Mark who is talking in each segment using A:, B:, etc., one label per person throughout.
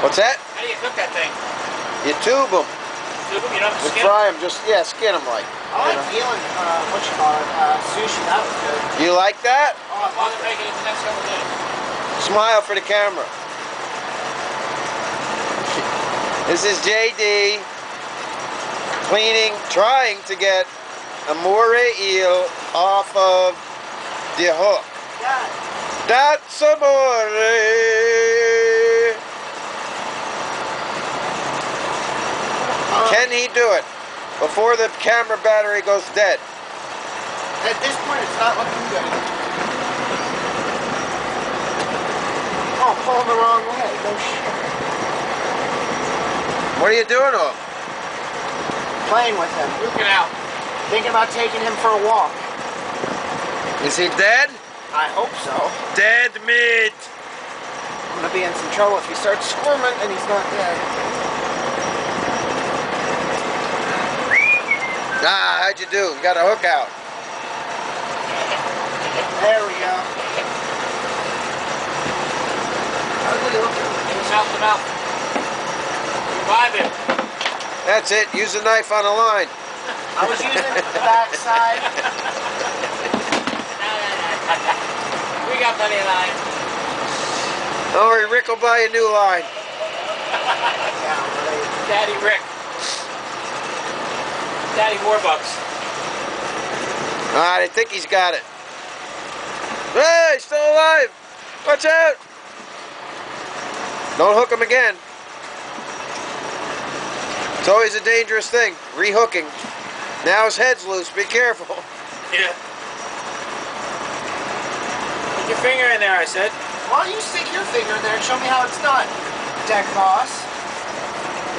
A: What's that?
B: How do you cook that thing?
A: You tube them.
B: Tube them? You don't have to
A: You
B: skin
A: fry them, just, yeah, skin them like.
C: I like feeling, uh, what you call it, uh, sushi. That was good.
A: You like that?
C: Oh, I
B: While they're making it the next couple days.
A: Smile for the camera. This is JD cleaning, trying to get a moray eel off of the hook.
C: God.
A: That's a moray. Can he do it before the camera battery goes dead?
C: At this point, it's not looking good. Oh, pulling the wrong way. No shit.
A: What are you doing to him?
C: Playing with him.
B: Looking out.
C: Thinking about taking him for a walk.
A: Is he dead?
C: I hope so.
A: Dead meat.
C: I'm gonna be in some trouble if he starts squirming and he's not dead.
A: Ah, how'd you do? You got a hook out.
C: There we go. Ugly looking.
B: Mouth to mouth. Revive him.
A: That's it. Use a knife on a line.
C: I was using the back side.
B: we got plenty of line.
A: Don't worry, Rick will buy a new line.
B: Daddy Rick. Daddy Warbucks.
A: All right, I think he's got it. Hey, he's still alive. Watch out. Don't hook him again. It's always a dangerous thing, rehooking. Now his head's loose. Be careful.
B: Yeah. Put your finger in there, I said.
C: Why don't you stick your finger in there and show me how it's done, deck boss?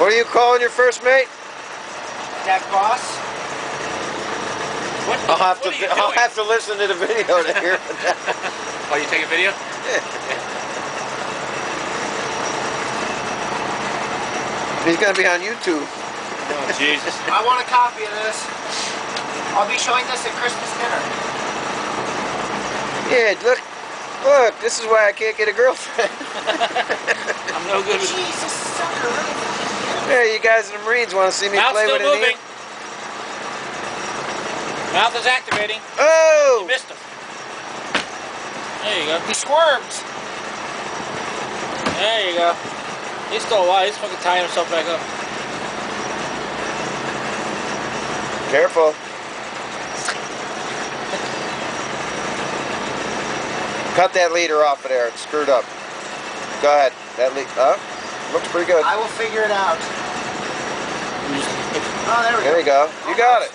A: What are you calling your first mate?
C: Deck boss?
B: What,
A: I'll have
B: what
A: to. I'll
B: doing?
A: have to listen to the video to hear that.
B: Oh, you take a video?
A: He's gonna be on YouTube.
B: Oh, Jesus.
C: I want a copy of this. I'll be showing this at Christmas dinner.
A: Yeah, look, look. This is why I can't get a girlfriend.
B: I'm no good with
C: Jesus, sucker.
A: Yeah, you guys in the Marines want to see me
B: Mouth's
A: play with an
B: moving.
A: eel?
B: Mouth is activating. Oh! You
A: Oh!
B: missed him. There you go.
C: He squirms.
B: There you go. He's still alive. He's fucking tying himself back up.
A: Careful. Cut that leader off of there. It's screwed up. Go ahead. That lead. Huh? Looks pretty good.
C: I will figure it out. Oh, there we
A: There
C: go.
A: you go. You got it.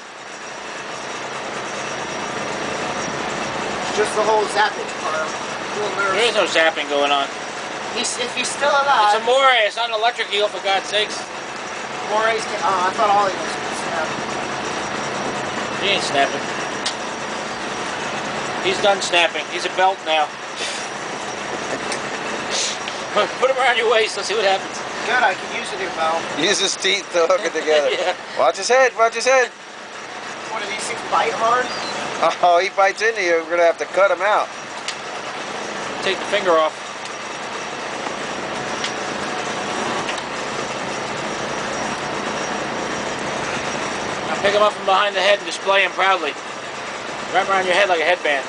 C: It's just the whole zapping part. I'm a little
B: There is no zapping going on.
C: He's, if he's still alive.
B: It's a moray. It's not an electric eel, for God's sakes.
C: Moray's can, oh, I thought all he was going snap.
B: He ain't snapping. He's done snapping. He's a belt now. Put them around your waist. Let's see what happens.
C: Good, I can use it here, bow.
A: Use his teeth to hook it together.
B: Yeah.
A: Watch his head. Watch his head.
C: What of these things bite hard?
A: Oh, he bites into you. We're gonna have to cut him out.
B: Take the finger off. Now pick him up from behind the head and display him proudly. Wrap him around your head like a headband.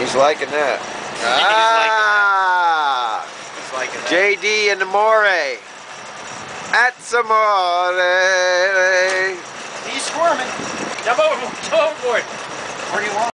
A: He's liking that. Ah,
B: He's liking a
A: JD and the Moray. At some more.
C: He's squirming.
B: Jump overboard. Jump overboard.
C: Where do you want?